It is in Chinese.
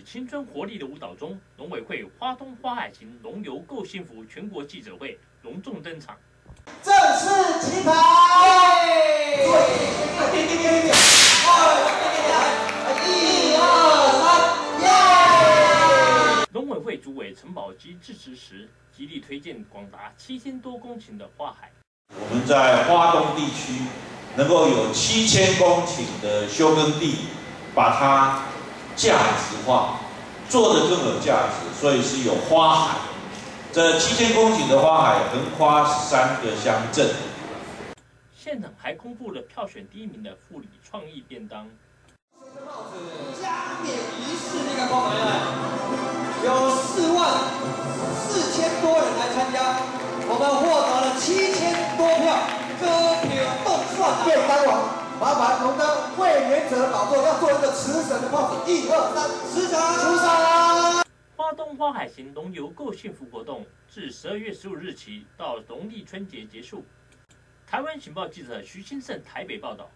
青春活力的舞蹈中，农委会花东花海行农游够幸福全国记者会隆重登场。正式起跑！一二三，耶！农委会主委陈宝基致辞时，极力推荐广达七千多公顷的花海。我们在花东地区能够有七千公顷的休耕地，把它价值化，做的更有价值，所以是有花海。这七千公顷的花海横跨十三个乡镇。现场还公布了票选第一名的富里创意便当。加冕仪式那个光来了，有四万四千多人来参加，我们获得了七千多票，歌品动算便当王。麻烦龙哥为原则导座，要做一个慈神的 pose，一二三，慈神出山。花东花海行龙游购幸福活动自十二月十五日起到农历春节结束。台湾情报记者徐新胜台北报道。